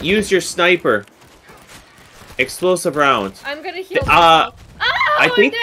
use your sniper. Explosive round. I'm gonna heal Uh. Oh, I think- I'm